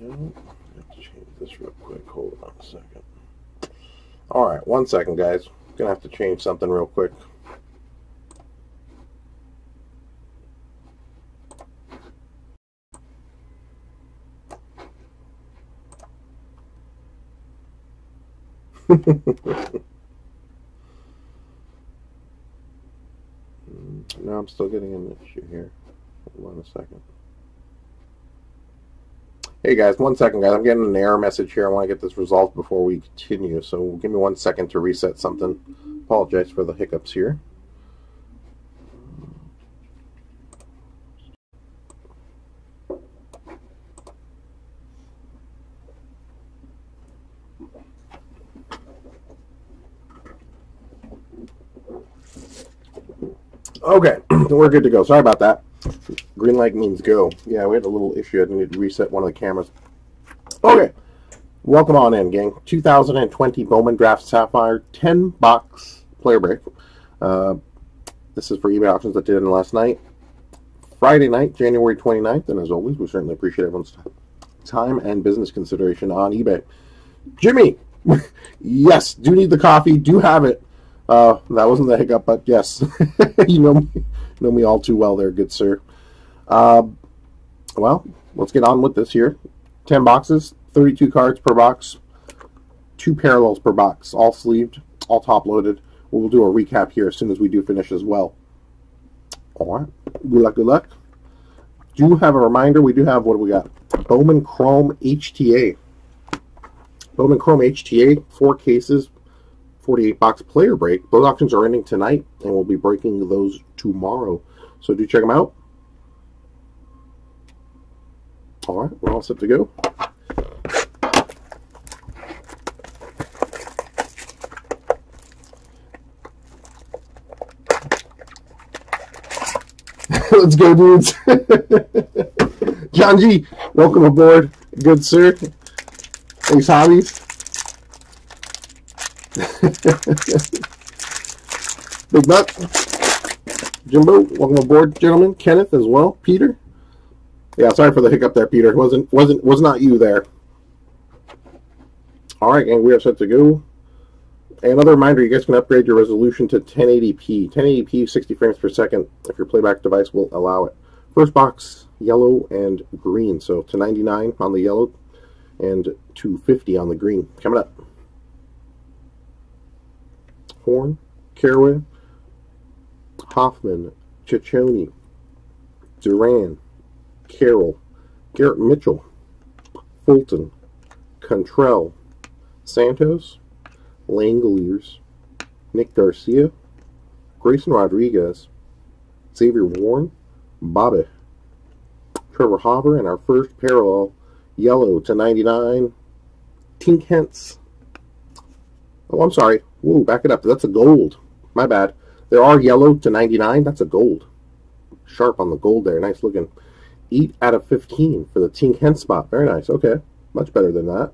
No, to change this real quick. Hold on a second. All right, one second, guys. Gonna have to change something real quick. now I'm still getting an issue here. Hold on a second. Hey guys, one second guys. I'm getting an error message here. I want to get this resolved before we continue. So give me one second to reset something. Apologize for the hiccups here. Okay, we're good to go. Sorry about that. Green light means go. Yeah, we had a little issue. I needed to reset one of the cameras. Okay, welcome on in, gang. 2020 Bowman Draft Sapphire 10 box player break. Uh, this is for eBay auctions that did in last night. Friday night, January 29th, and as always, we certainly appreciate everyone's time and business consideration on eBay. Jimmy, yes, do need the coffee, do have it. Uh, that wasn't the hiccup, but yes, you know me, know me all too well there, good sir. Uh, well, let's get on with this here. 10 boxes, 32 cards per box, two parallels per box, all sleeved, all top loaded. We'll do a recap here as soon as we do finish as well. All right, good luck, good luck. Do have a reminder, we do have, what do we got? Bowman Chrome HTA. Bowman Chrome HTA, four cases, 48 box player break. Those auctions are ending tonight, and we'll be breaking those tomorrow. So do check them out. All right, we're all set to go. Let's go, dudes. John G, welcome aboard. Good sir. Thanks, Hobbies. Big Buck, Jimbo, welcome aboard, gentlemen. Kenneth as well. Peter. Yeah, sorry for the hiccup there, Peter. It wasn't wasn't was not you there. All right, and we are set to go. Another reminder: you guys can upgrade your resolution to 1080p. 1080p, 60 frames per second. If your playback device will allow it. First box, yellow and green. So to 99 on the yellow, and to 50 on the green. Coming up. Horn, Carraway, Hoffman, Cecconi, Duran, Carroll, Garrett Mitchell, Fulton, Contrell, Santos, Langeliers, Nick Garcia, Grayson Rodriguez, Xavier Warren, Bobby, Trevor Hopper, and our first parallel, yellow to 99, Tink Hence. Oh, I'm sorry. Whoa, back it up. That's a gold. My bad. There are yellow to 99. That's a gold. Sharp on the gold there. Nice looking. 8 out of 15 for the Tink Hence spot. Very nice. Okay. Much better than that.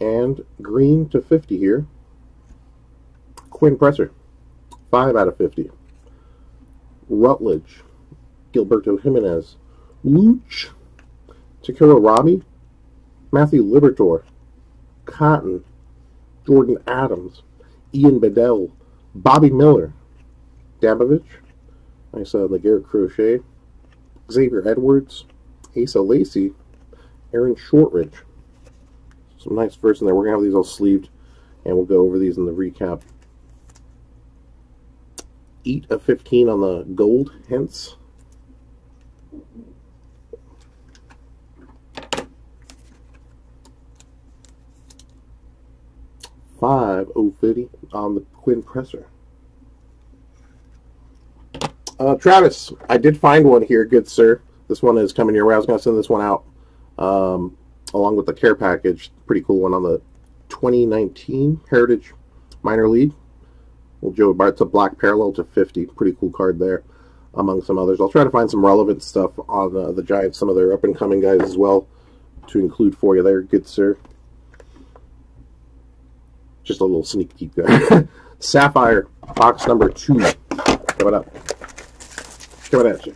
And green to 50 here. Quinn Priester. 5 out of 50. Rutledge. Gilberto Jimenez. Luch. Tekoah Roby. Matthew Liberatore. Cotton. Jordan Adams. Ian Bedell, Bobby Miller, Dabovich, uh, I saw the Garrett Crochet, Xavier Edwards, Asa Lacy, Aaron Shortridge. Some nice verse in there. We're going to have these all sleeved, and we'll go over these in the recap. Eat a 15 on the gold, hence. Five oh fifty on the Quinn Priester. Uh, Travis, I did find one here, good sir. This one is coming your way. I was going to send this one out um, along with the care package. Pretty cool one on the 2019 Heritage Minor League. Well, Joe Bart's a black parallel to 50. Pretty cool card there, among some others. I'll try to find some relevant stuff on uh, the Giants, some of their up-and-coming guys as well, to include for you there, good sir. Just a little sneak peek there. Sapphire, box number two. Coming up coming at you.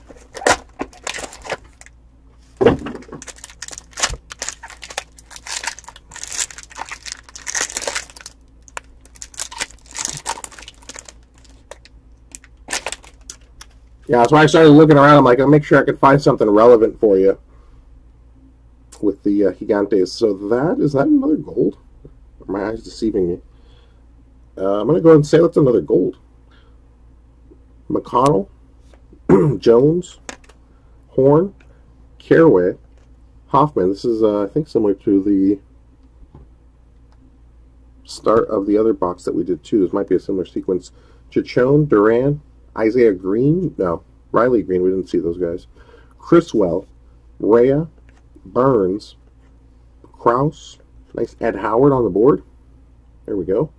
Yeah, that's why I started looking around. I'm like, I'll make sure I can find something relevant for you with the uh, Gigantes. So that, is that another gold? Are my eyes deceiving me. Uh, I'm going to go ahead and say that's another gold. McConnell. Jones, Horn, Carraway, Hoffman. This is, uh, I think, similar to the start of the other box that we did too. This might be a similar sequence. Cecconi, Duran, Isaiah Greene. No, Riley Greene. We didn't see those guys. Criswell, Rhea, Burns, Kraus. Nice Ed Howard on the board. There we go.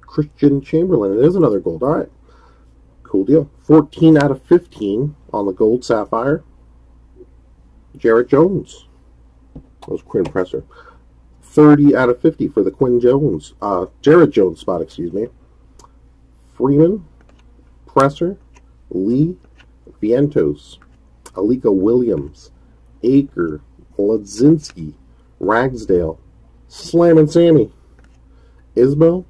Christian Chamberlain. It is another gold. All right. Cool deal. 14 out of 15 on the gold sapphire. Jared Jones. That was Quinn Presser. 30 out of 50 for the Quinn Jones. Uh, Jared Jones spot, excuse me. Freeman, Priester, Lee, Vientos, Alika Williams, Aker, Mlodzinski, Ragsdale, Slam and Sammy, Isbel,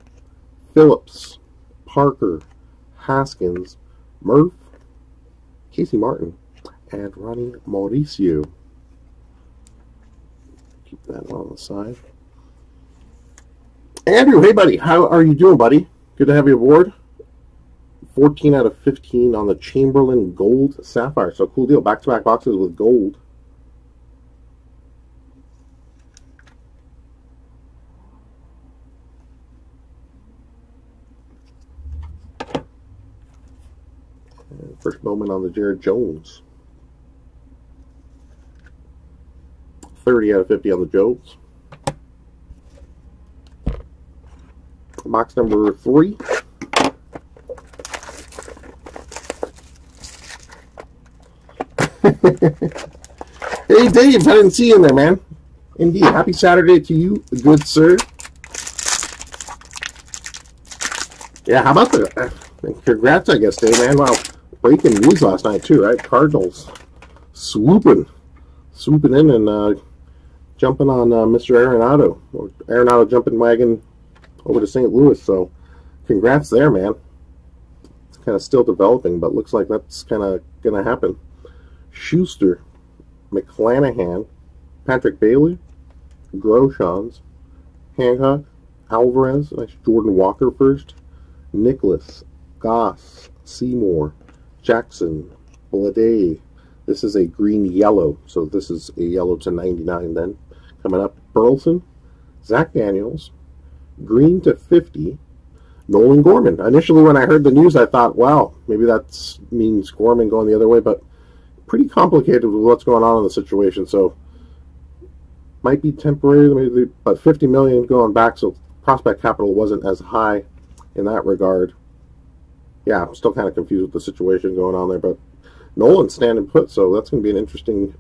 Phillips, Parker, Haskins, Murph, Casey Martin, and Ronny Mauricio. Keep that one on the side. Andrew, hey buddy, how are you doing, buddy? Good to have you aboard. 14 out of 15 on the Chamberlain Gold Sapphire. So cool deal. Back to back boxes with gold. First moment on the Jared Jones. 30 out of 50 on the Jones. Box number three. hey Dave, I didn't see you in there, man. Indeed. Happy Saturday to you, good sir. Yeah, how about the uh, congrats, I guess, Dave, man. Wow breaking news last night too, right? Cardinals swooping, swooping in and uh, jumping on uh, Mr. Arenado, or Arenado jumping wagon over to St. Louis. So, congrats there, man. It's kind of still developing, but looks like that's kind of going to happen. Shuster, McClanahan, Patrick Bailey, Groshans, Hancock, Alvarez, nice Jordan Walker first, Nicolas, Goss, Seymour, Jackson, Blade. This is a green yellow, so this is a yellow to 99 then. Coming up, Burleson, Zach Daniels, green to 50, Nolan Gorman. Initially, when I heard the news, I thought, wow, maybe that means Gorman going the other way, but pretty complicated with what's going on in the situation. So, might be temporary, maybe, but 50 million going back, so prospect capital wasn't as high in that regard yeah, I'm still kind of confused with the situation going on there, but Nolan's standing put, so that's going to be an interesting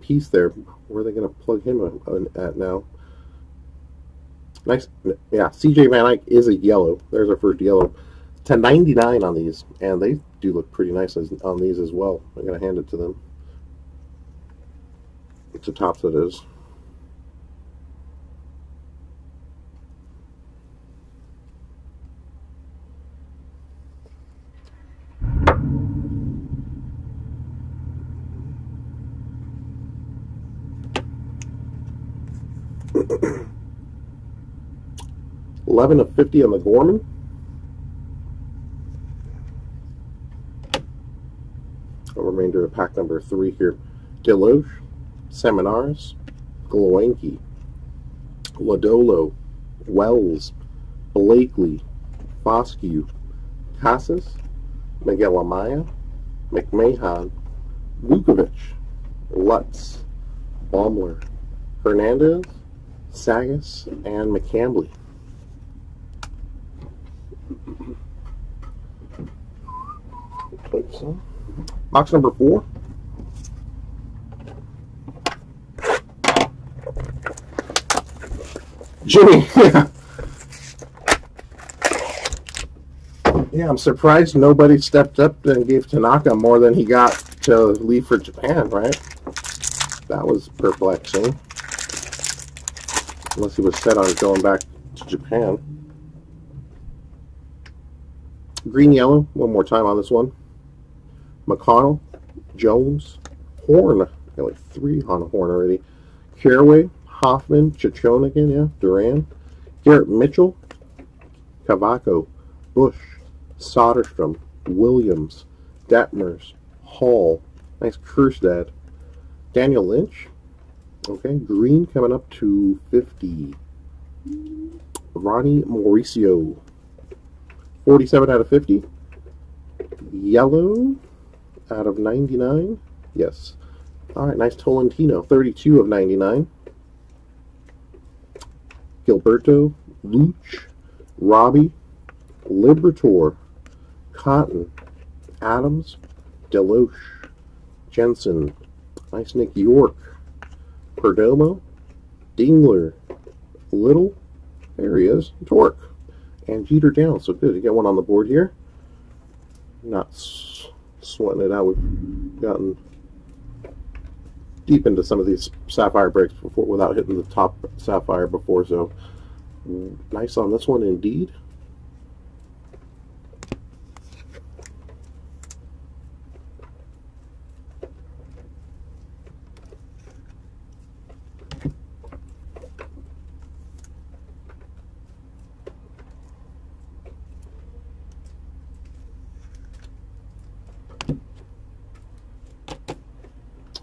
piece there. Where are they going to plug him at now? Nice, yeah. CJ Van Eyck is a yellow. There's our first yellow. To 99 on these, and they do look pretty nice on these as well. I'm going to hand it to them. It's a top that is. 11 of 50 on the Gorman. A remainder of pack number three here. DeLoach, Seminaris, Glowanki, Lodolo, Wells, Blakely, Foscue, Casas, Miguel Amaya, McMahon, Vukovic, Lutz, Baumler, Hernandez, Sagas, and McCambley. So. Box number four. Jimmy. Yeah, I'm surprised nobody stepped up and gave Tanaka more than he got to leave for Japan, right? That was perplexing. Unless he was set on going back to Japan. Green yellow, one more time on this one. McConnell, Jones, Horn. Got like three on horn already. Carraway, Hoffman, Chacon again, yeah. Duran, Garrett Mitchell, Cavaco, Bush, Soderstrom, Williams, Detmers, Hall. Nice Kjerstad. Daniel Lynch. Okay, Green coming up to 50. Ronny Mauricio. 47 out of 50. Yellow out of 99. Yes. All right, nice Tolentino. 32 of 99. Gilberto, Luch, Roby, Liberatore, Cotton, Adams, DeLoach, Jensen, nice Nick Yorke, Perdomo, Dingler, Little, there he is, Torque, and Jeter down. So good, you get one on the board here. Not sweating it out. We've gotten deep into some of these sapphire breaks before without hitting the top sapphire before. So nice on this one indeed.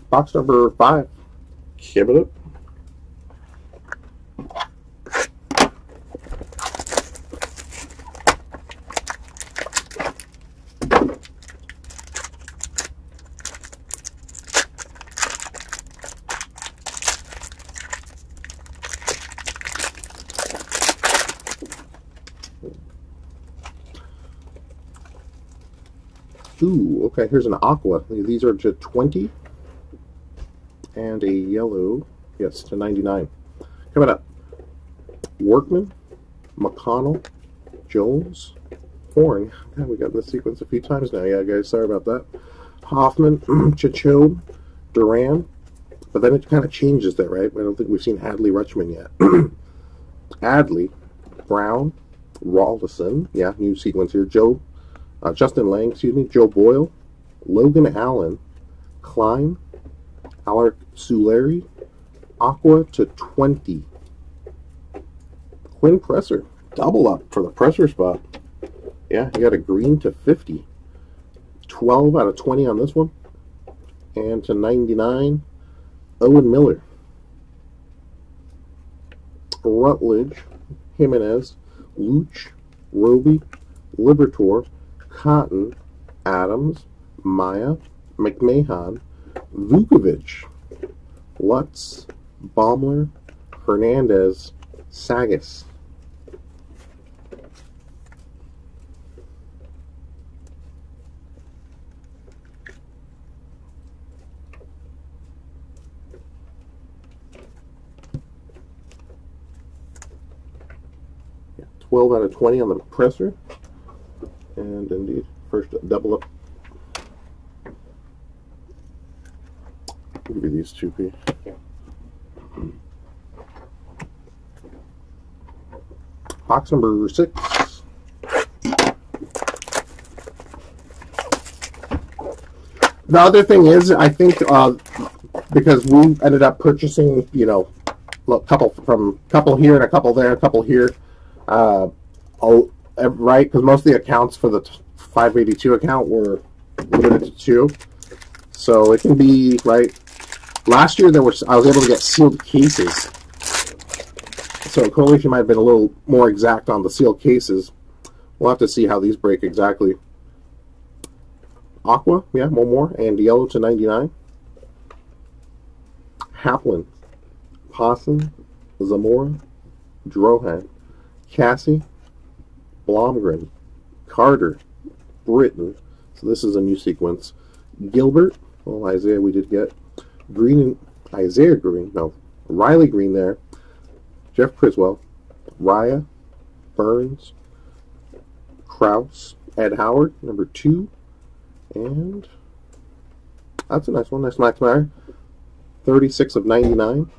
Box number five. Give it up. Ooh, okay, here's an aqua. These are to 20 and a yellow, yes, to 99. Coming up, Workman, McConnell, Jones, Horn. God, we got this sequence a few times now. Yeah, guys, sorry about that. Hoffman, Chacon, Duran. But then it kind of changes there, right? I don't think we've seen Adley Rutschman yet. Adley, Brown, Rollinson. Yeah, new sequence here. Joe, uh, Justin Lange, excuse me. Joe Boyle, Logan Allen, Klein, Alec Soularie, Aqua to 20. Quinn Priester, double up for the Priester spot. Yeah, you got a green to 50. 12 out of 20 on this one. And to 99, Owen Miller. Rutledge, Jimenez, Luch, Roby, Liberatore, Cotton, Adams, Maya, McMahon, Vukovic, Lutz, Baumler, Hernandez, Sagas. Yeah, 12 out of 20 on the Priester. And indeed, first double up Me these two, P. Box number six. The other thing is, I think, uh, because we ended up purchasing, you know, a couple from a couple here and a couple there, a couple here, uh, oh, right? Because most of the accounts for the 582 account were limited to two, so it can be right Last year, there was I was able to get sealed cases. So Coalition might have been a little more exact on the sealed cases. We'll have to see how these break exactly. Aqua, yeah, one more. And yellow to 99. Haplin, Posson, Zamora, Drohan, Caissie, Blomgren, Carter, Britton. So this is a new sequence. Gilbert, well, Isaiah we did get. Green, Isaiah Greene, no, Riley Greene there, Jeff Criswell, Raya, Burns, Kraus, Ed Howard, number two, and that's a nice one. Nice Max Meyer. 36 of 99.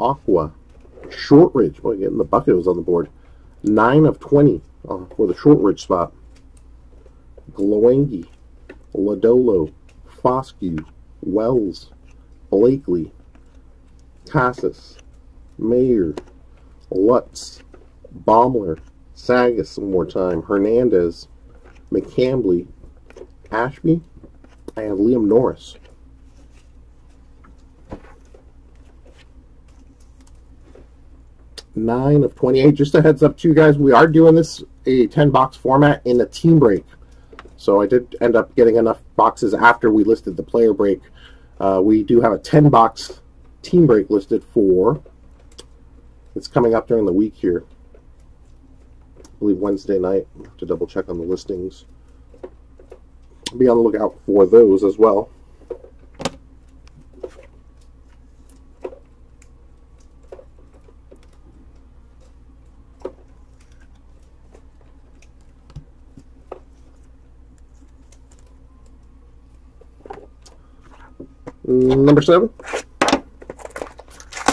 Aqua. Shortridge. Boy, getting the bucket was on the board. 9 of 20 uh, for the Shortridge spot. Glowengi, Lodolo, Foscue, Wells, Blakely, Casas, Mayer, Lutz, Baumler, Sagas one more time, Hernandez, McCambley, Ashby, and Liam Norris. Nine of 28. Just a heads up to you guys, we are doing this a 10 box format in a team break. So I did end up getting enough boxes after we listed the player break. Uh, we do have a 10 box team break listed for, it's coming up during the week here. I believe Wednesday night. I have to double check on the listings. Be on the lookout for those as well. Number seven.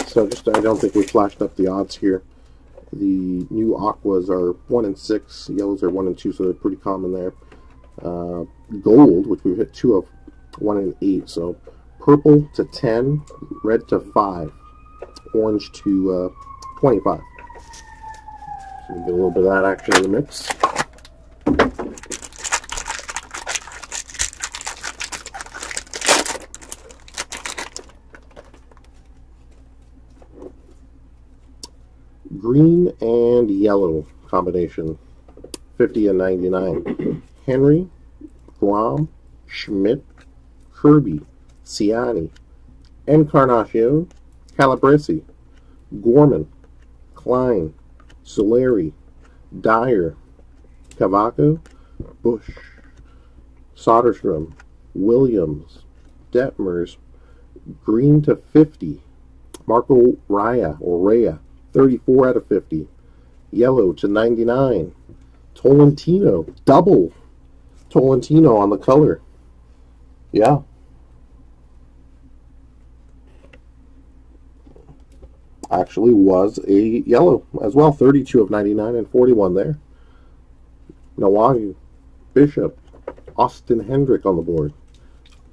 So just I don't think we flashed up the odds here. The new aquas are one and six, yellows are one and two, so they're pretty common there. Uh, gold, which we've hit two of, one and eight. So purple to ten, red to five, orange to uh, twenty-five. So we get a little bit of that action in the mix. Green and yellow combination, 50 and 99. Henry, Grom, Schmidt, Kirby, Ciani, Encarnacion, Calabresi, Gorman, Klein, Soularie, Dyer, Cavaco, Bush, Soderstrom, Williams, Detmers, Green to 50, Marco Raya or Raya, 34 out of 50. Yellow to 99. Tolentino, double Tolentino on the color. Yeah. Actually was a yellow as well. 32 of 99 and 41 there. Nwogu, Bishop, Austin Hendrick on the board.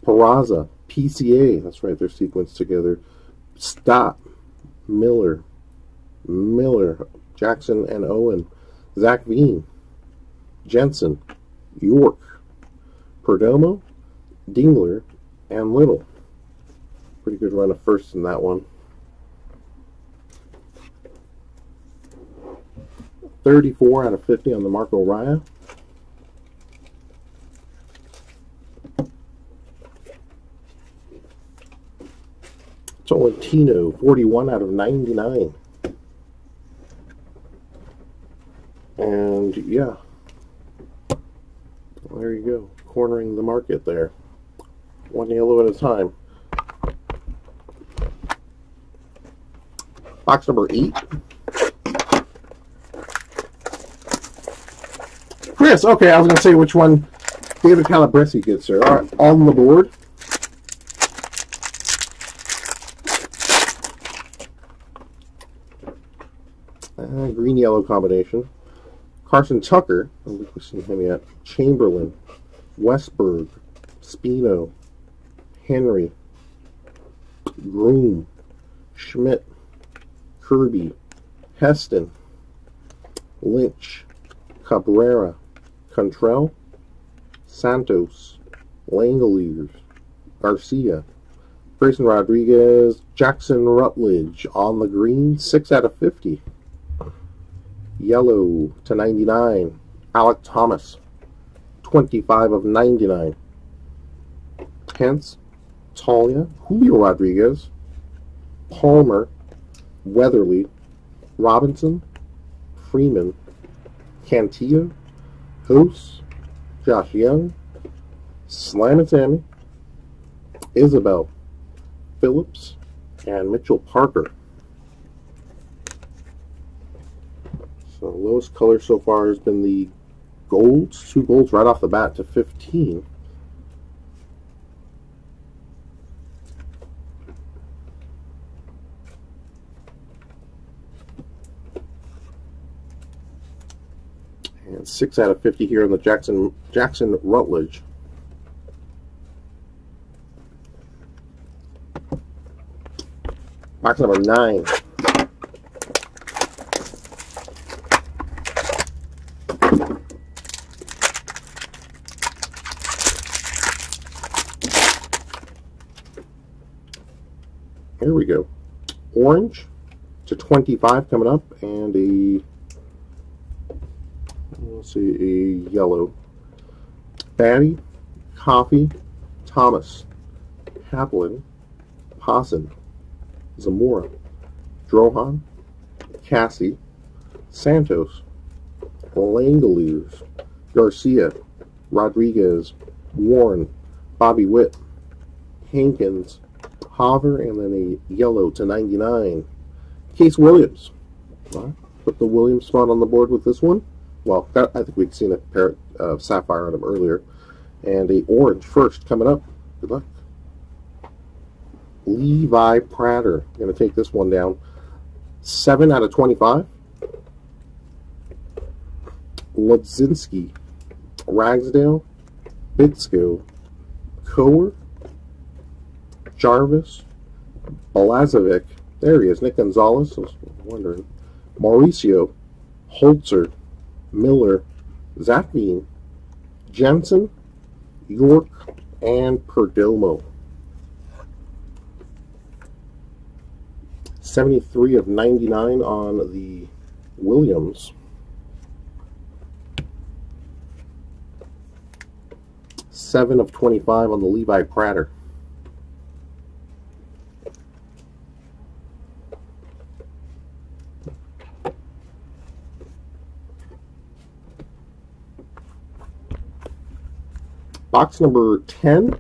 Peraza, PCA, that's right, they're sequenced together. Stop, Miller, Miller, Jackson and Owen, Zac Veen, Jensen, Yorke, Perdomo, Dingler, and Little. Pretty good run of first in that one. 34 out of 50 on the Marco Raya. Tolentino, 41 out of 99. And yeah, there you go, cornering the market there. One yellow at a time. Box number eight. Chris, okay, I was going to say which one David Calabresi gets there. All right, on the board. Uh, green-yellow combination. Carson Tucker, we've him yet. Chamberlain, Westburg, Spino, Henry, Groom, Schmidt, Kirby, Heston, Lynch, Cabrera, Contrell, Santos, Langeliers, Garcia, Grayson Rodriguez, Jackson Rutledge on the green, 6 out of 50. Yellow to 99. Alec Thomas, 25 of 99. Hence, Talia, Julio Rodriguez, Palmer, Weatherly, Robinson, Freeman, Cantillo, Hoos, Josh Young, Slam and Sammy, Isabel, Phillips, and Mitchell Parker. So lowest color so far has been the golds, two golds right off the bat to 15. And 6 out of 50 here on the Jackson Jackson Rutledge. Box number 9. Here we go. Orange to 25 coming up, and a let's see, a yellow. Baty, Coffee, Thomas, Haplin, Posson, Zamora, Drohan, Caissie, Santos, Langeliers, Garcia, Rodriguez, Warren, Bobby Witt, Hankins, Hover, and then a yellow to 99. Case Williams. Put the Williams spot on the board with this one. Well, I think we'd seen a pair of Sapphire on him earlier. And a orange first coming up. Good luck. Levi Prater. Going to take this one down. 7 out of 25. Mlodzinski. Ragsdale. Bitsko. Coer. Jarvis. Balazovic. There he is. Nick Gonzales. I was wondering. Mauricio. Holzer. Miller. Zapine. Jensen. Yorke. And Perdomo. 73 of 99 on the Williams. Seven of 25 on the Levi Prater. Box number 10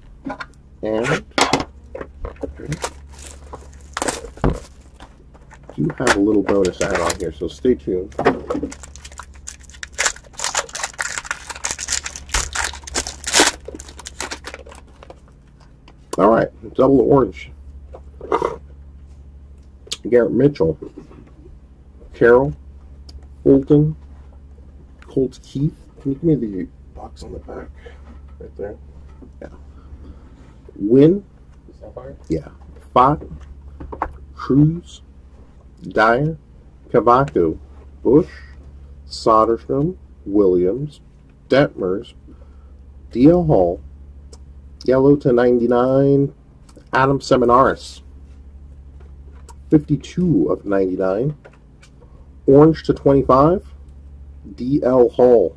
and do have a little bonus add on here, so stay tuned. All right, double orange. Garrett Mitchell, Carroll, Fulton, Colt Keith. Can you give me the box on the back right there? Yeah. Win. Sapphire? Yeah. Fott, Cruz, Dyer, Cavaco, Bush, Soderstrom, Williams, Detmers, D.L. Hall, Yellow to 99, Adam Seminaris, 52 of 99, Orange to 25, D.L. Hall,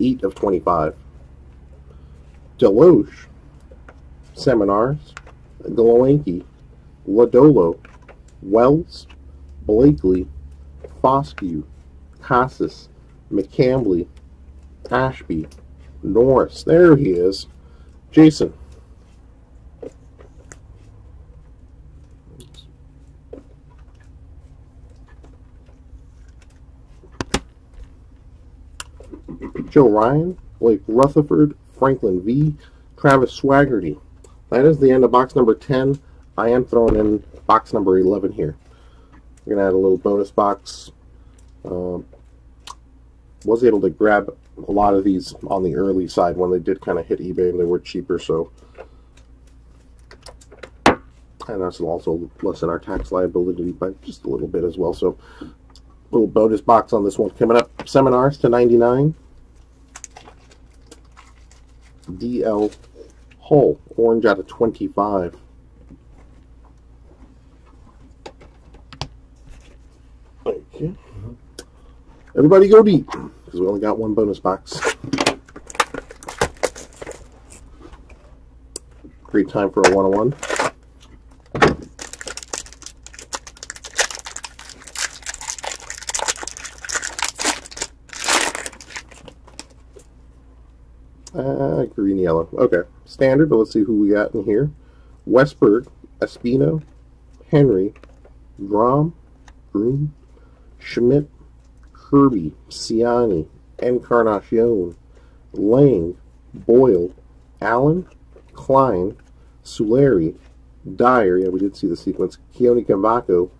8 of 25, DeLoach, Seminaris, Glowanky, Lodolo, Wells, Blakely, Foscue, Casas, McCambley, Ashby, Norris. There he is. Jason. Joe Ryan, Blake Rutherford, Franklin V, Travis Swaggerty. That is the end of box number 10. I am throwing in box number 11 here. We're going to add a little bonus box. Um, was able to grab a lot of these on the early side when they did kind of hit eBay and they were cheaper, so. And that's also lessen our tax liability by just a little bit as well. So, little bonus box on this one coming up. Seminaris to 99. DL Hall, orange out of 25. Okay. Everybody go deep, because we only got one bonus box. Great time for a one-on-one. Uh, green, yellow. Okay, standard, but let's see who we got in here. Westburg, Espino, Henry, Grom, Groom, Schmidt, Kirby, Ciani, Encarnacion, Lange, Boyle, Allen, Klein, Soularie, Dyer, yeah, we did see the sequence, Keoni Cavaco,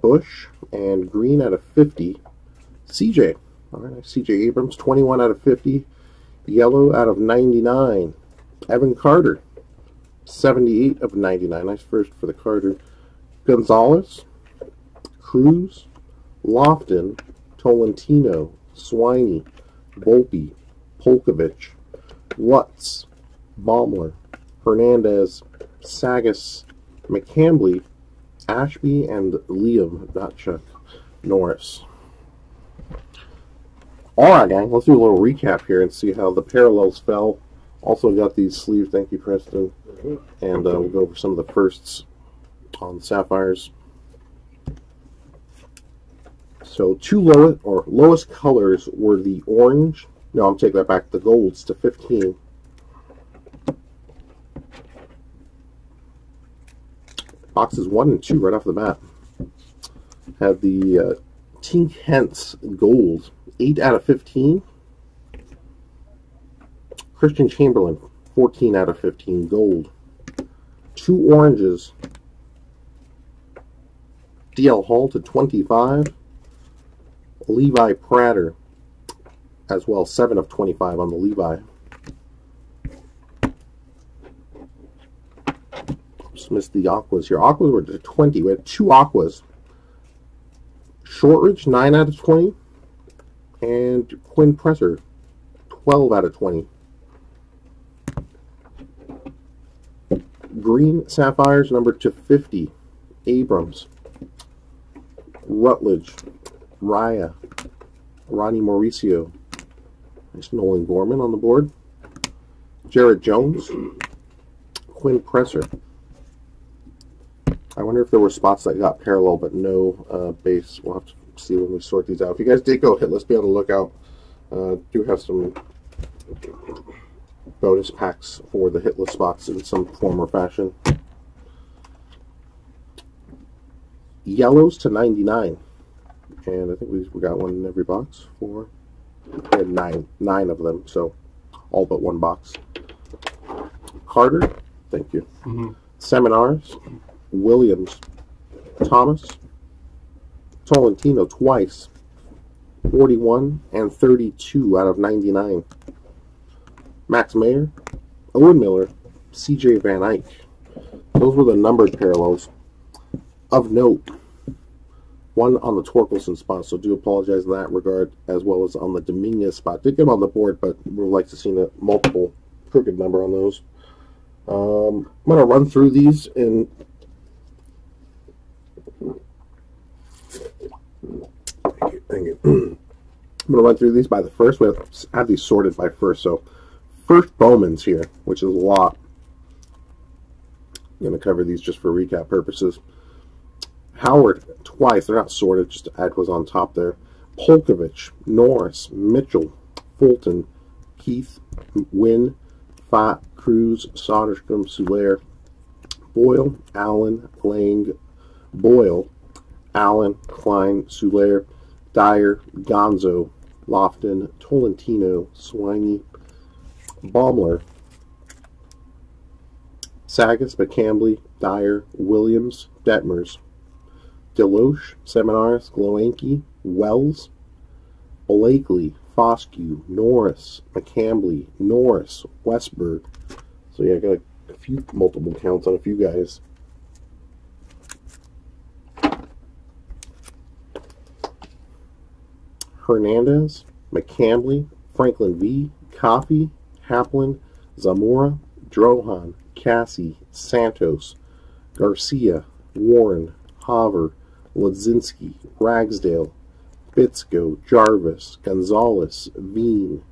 Bush, and Green out of 50, CJ. All right, C.J. Abrams, 21 out of 50. Yellow out of 99. Evan Carter, 78 of 99. Nice first for the Carter. Gonzales, Cruz, Loftin, Tolentino, Swiney, Volpe, Polkovich, Lutz, Baumler, Hernandez, Sagas, McCambley, Ashby, and Liam, not Chuck Norris. Alright, gang, let's do a little recap here and see how the parallels fell. Also got these sleeves, thank you, Preston. And uh, we'll go over some of the firsts on the Sapphires. So two lowest or lowest colors were the orange. No, I'm taking that back. The golds to 15. Boxes one and two right off the bat. Had the uh, Tink Hence gold, 8 out of 15. Christian Chamberlain, 14 out of 15 gold. Two oranges. DL Hall to 25. Levi Prater as well, 7 of 25 on the Levi. Just missed the Aquas here. Aquas were to 20. We had two Aquas. Shortridge, 9 out of 20. And Quinn Priester, 12 out of 20. Green Sapphires, number 250. Abrams. Rutledge. Raya. Ronny Mauricio. Nice Nolan Gorman on the board. Jared Jones. Quinn Priester. I wonder if there were spots that got parallel but no uh, base. We'll have to see when we sort these out. If you guys did go hit, let's be on the lookout. Uh, do have some bonus packs for the hitless spots in some form or fashion. Yellows to 99. And I think we, we got one in every box. Four. Nine. Nine of them, so all but one box. Carter. Thank you. Mm -hmm. Seminaris. Williams. Thomas. Tolentino twice. 41 and 32 out of 99. Max Meyer, Owen Miller, CJ Van Eyck. Those were the numbered parallels. Of note, one on the Torkelson spot, so do apologize in that regard, as well as on the Dominguez spot. Did get on the board, but we would like to see a multiple crooked number on those. Um, I'm going to run through these in Thank you. Thank you. I'm going to run through these by the first. We have, have these sorted by first. So first Bowman's here, which is a lot. I'm going to cover these just for recap purposes. Howard, twice. They're not sorted, just add was on top there. Polkovich, Norris, Mitchell, Fulton, Keith, Wynn, Fott, Cruz, Soderstrom, Soularie, Boyle, Allen, Lange, Boyle, Allen, Klein, Soularie, Dyer, Gonzo, Loftin, Tolentino, Swiney, Baumler, Sagas, McCambley, Dyer, Williams, Detmers, DeLoach, Seminaris, Gloanke, Wells, Blakely, Foscue, Norris, McCambley, Norris, Westburg. So yeah, I got a, few multiple counts on a few guys. Hernandez, McCambley, Franklin V, Coffee, Haplin, Zamora, Drohan, Caissie, Santos, Garcia, Warren, Haver, Mlodzinski, Ragsdale, Bitsko, Jarvis, Gonzales, Veen,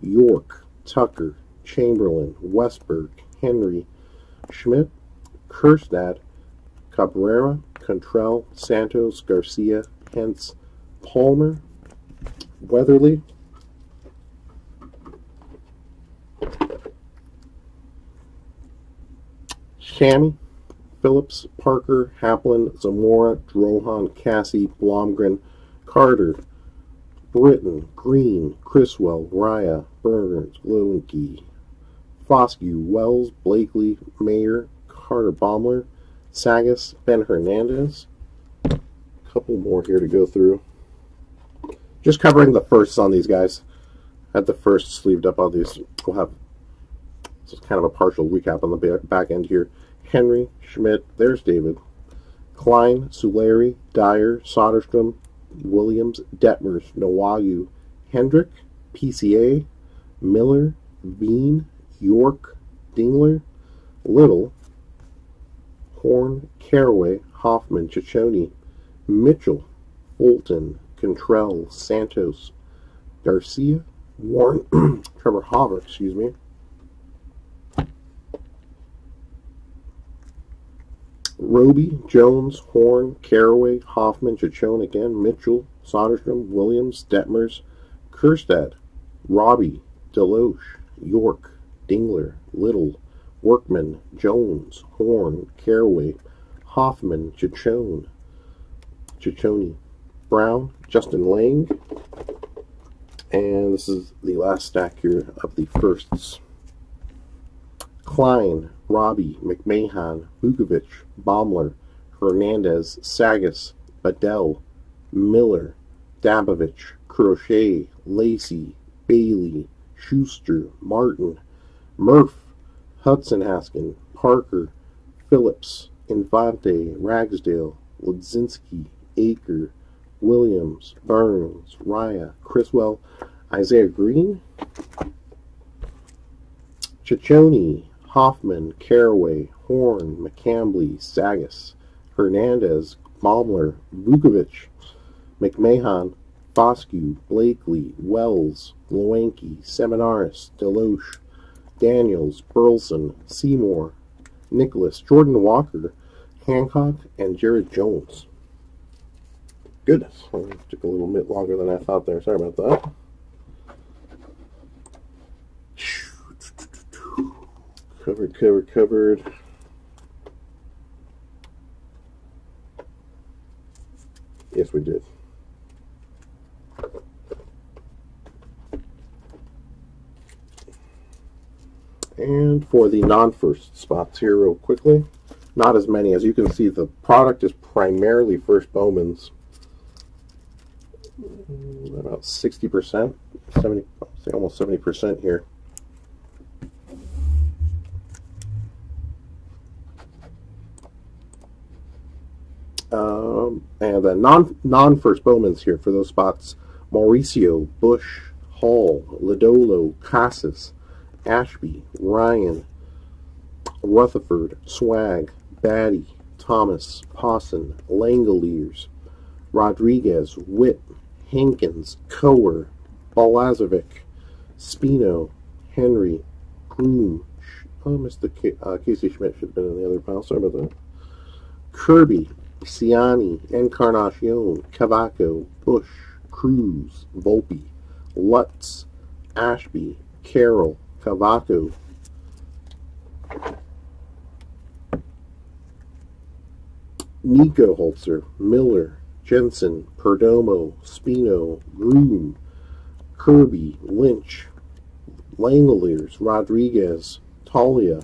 Yorke, Tucker, Chamberlain, Westburg, Henry, Schmidt, Kjerstad, Cabrera, Contrell, Santos, Garcia, Hence, Palmer, Weatherly. Shammy, Phillips, Parker, Haplin, Zamora, Drohan, Caissie, Blomgren, Carter, Britton, Greene, Criswell, Raya, Burns, Lewinke, Foscue, Wells, Blakely, Mayer, Carter Baumler, Sagas, Ben Hernandez. A couple more here to go through. Just covering the firsts on these guys. Had the first sleeved up on these. We'll have is kind of a partial recap on the back end here. Henry, Schmidt, there's David. Klein, Soularie, Dyer, Soderstrom, Williams, Detmers, Nwogu, Hendrick, PCA, Miller, Bean, Yorke, Dingler, Little, Horn, Carraway, Hoffman, Cecconi, Mitchell, Fulton, Contrell, Santos, Garcia, Warren, Trevor Hauver, excuse me, Roby, Jones, Horn, Carraway, Hoffman, Chichone again, Mitchell, Soderstrom, Williams, Detmers, Kjerstad, Roby, DeLoach, Yorke, Dingler, Little, Workman, Jones, Horn, Carraway, Hoffman, Chichone, Cecconi, Brown, Justin Lange, and this is the last stack here of the firsts. Klein, Roby, McMahon, Vukovic, Baumler, Hernandez, Sagas, Badell, Miller, Dabovich, Crochet, Lacy, Bailey, Shuster, Martin, Murph, Hudson Haskin, Parker, Phillips, Infante, Ragsdale, Mlodzinski, Aker, Williams, Burns, Raya, Criswell, Isaiah Greene, Cecconi, Hoffman, Carraway, Horn, McCambley, Sagas, Hernandez, Baumler, Vukovic, McMahon, Foscue, Blakely, Wells, Lewanke, Seminaris, DeLoach, Daniels, Burleson, Seymour, Nicolas, Jordan Walker, Hancock, and Jared Jones. Goodness, took a little bit longer than I thought there. Sorry about that. Covered, covered, covered. Yes, we did. And for the non-first spots here real quickly, not as many. As you can see, the product is primarily First Bowman's. About 60%, 70, almost 70% here. Um, and the non non first Bowmans here for those spots: Mauricio, Bush, Hall, Lodolo, Casas, Ashby, Ryan, Rutherford, Swag, Baty, Thomas, Pawson, Langeliers, Rodriguez, Witt, Hankins, Coer, Balazovic, Spino, Henry, Groom. Oh, Mr. K uh, Casey Schmidt should have been in the other pile. Sorry about that. Kirby, Ciani, Encarnacion, Cavaco, Bush, Cruz, Volpe, Lutz, Ashby, Carroll, Cavaco, Nico Holzer, Miller, Jensen, Perdomo, Spino, Groom, Kirby, Lynch, Langeliers, Rodriguez, Talia,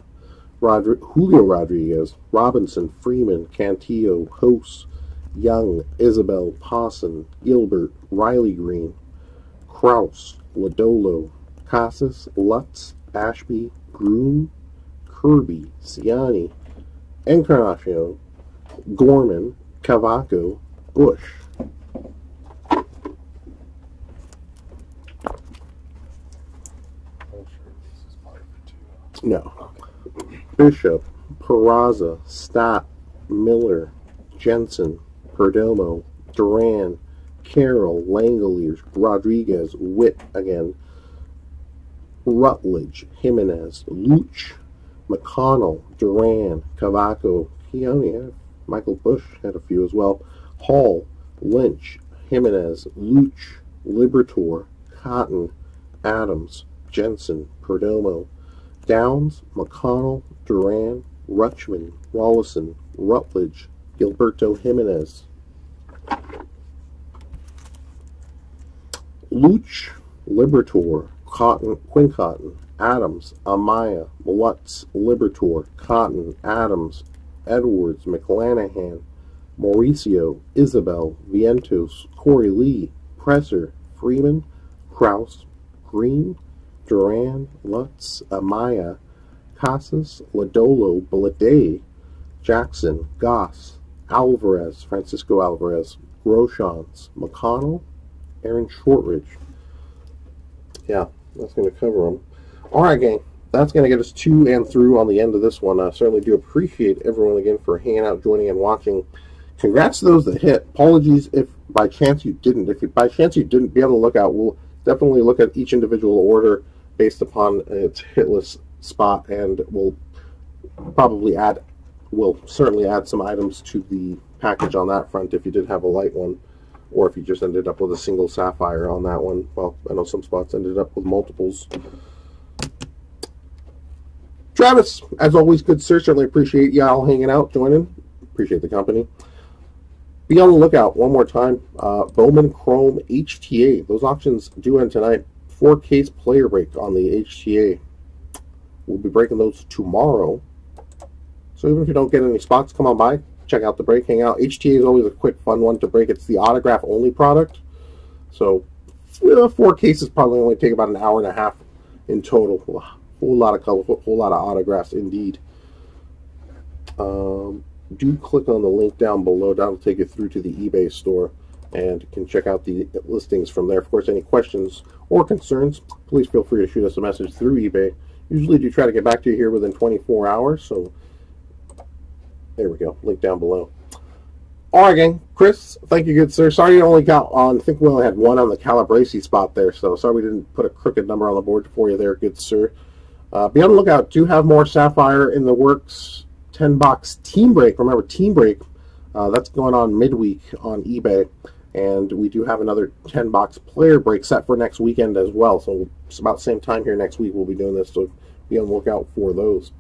Rodri Julio Rodriguez, Robinson, Freeman, Cantillo, Hose, Young, Isbel, Pawson, Gilbert, Riley Greene, Kraus, Lodolo, Casas, Lutz, Ashby, Groom, Kirby, Ciani, Encarnacion, Gorman, Cavaco, Bush. No. Bishop, Peraza, Stott, Miller, Jensen, Perdomo, Duran, Carroll, Langeliers, Rodriguez, Witt again, Rutledge, Jimenez, Luch, McConnell, Duran, Cavaco, had Michael Bush had a few as well, Hall, Lynch, Jimenez, Luch, Liberatore, Cotton, Adams, Jensen, Perdomo, Downs, McConnell, Duran, Rutschman, Rollison, Rutledge, Gilberto Jimenez. Luch, Liberatore, Cotton, Quinn Cotton, Adams, Amaya, Lutz, Liberatore, Cotton, Adams, Edwards, McLanahan, Mauricio, Isbel, Vientos, Corey Lee, Presser, Freeman, Kraus, Greene, Duran, Lutz, Amaya, Casas, Lodolo, Blade, Jackson, Goss, Alvarez, Francisco Alvarez, Groshans, McConnell, Aaron Shortridge. Yeah, that's going to cover them. All right, gang. That's going to get us to and through on the end of this one. I certainly do appreciate everyone again for hanging out, joining, and watching. Congrats to those that hit. Apologies if by chance you didn't. If you, by chance you didn't be able to look out, we'll definitely look at each individual order based upon its hit list spot, and we'll probably add, we'll certainly add some items to the package on that front if you did have a light one, or if you just ended up with a single sapphire on that one. Well, I know some spots ended up with multiples. Travis, as always, good sir. Certainly appreciate y'all hanging out, joining. Appreciate the company. Be on the lookout one more time. Uh, Bowman Chrome HTA. Those auctions do end tonight. Four case player break on the HTA. We'll be breaking those tomorrow. So even if you don't get any spots, come on by, check out the break, hang out. HTA is always a quick, fun one to break. It's the autograph only product. So four cases probably only take about an hour and a half in total. A whole lot of color, whole lot of autographs indeed. Um, do click on the link down below. That'll take you through to the eBay store and can check out the listings from there. Of course, any questions or concerns, please feel free to shoot us a message through eBay. Usually do try to get back to you here within 24 hours, so there we go, link down below. All right, gang. Chris, thank you, good sir. Sorry you only got on, I think we only had one on the Calabrese spot there, so sorry we didn't put a crooked number on the board for you there, good sir. Uh, be on the lookout. Do have more Sapphire in the works. 10 box Team Break. Remember, Team Break, uh, that's going on midweek on eBay. And we do have another 10 box player break set for next weekend as well. So it's about the same time here next week we'll be doing this. So be on the lookout for those.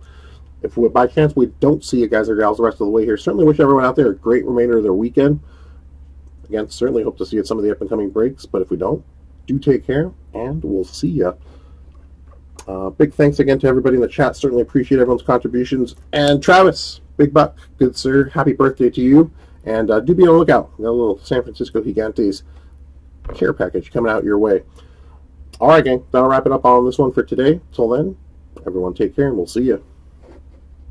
If we, by chance we don't see you guys or gals the rest of the way here, certainly wish everyone out there a great remainder of their weekend. Again, certainly hope to see you at some of the up and coming breaks. But if we don't, do take care, and we'll see you uh, big thanks again to everybody in the chat. Certainly appreciate everyone's contributions. And Travis, big buck, good sir. Happy birthday to you. And uh, do be on the lookout. Got a little San Francisco Gigantes care package coming out your way. All right, gang. That'll wrap it up on this one for today. Till then, everyone take care, and we'll see you.